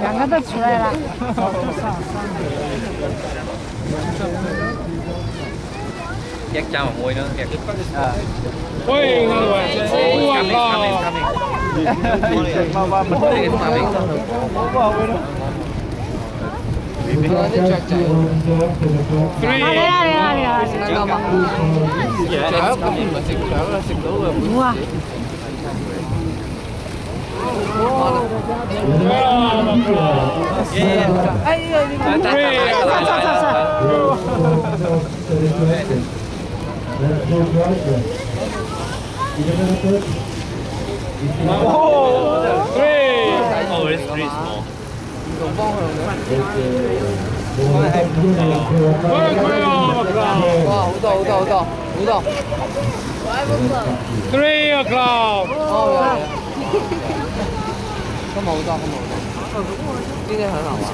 两个都出来了。 Ghét cha mà môi nữa ghét à. Ôi, ngon rồi. Ua, coming coming coming coming Three. 来来来来来。哇！yeah yeah Three. oh it's very small Three o'clock. 根本好多，根本好今天很好吧？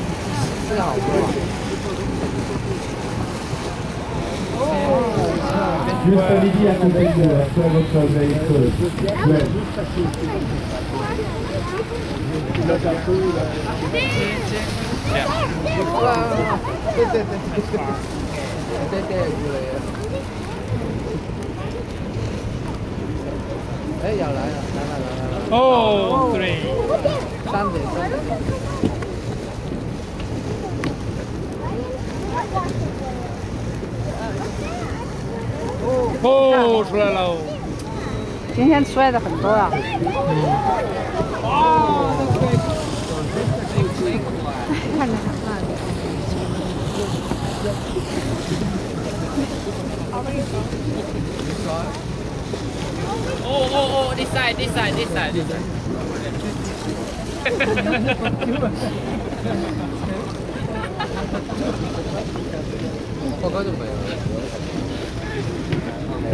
这个好喝吧？哦，对。三点三点。 Oh, 出来了。今天出来的很多啊。看看看。 oh oh oh this side this side this side this side 화가 좀 봐요. 네.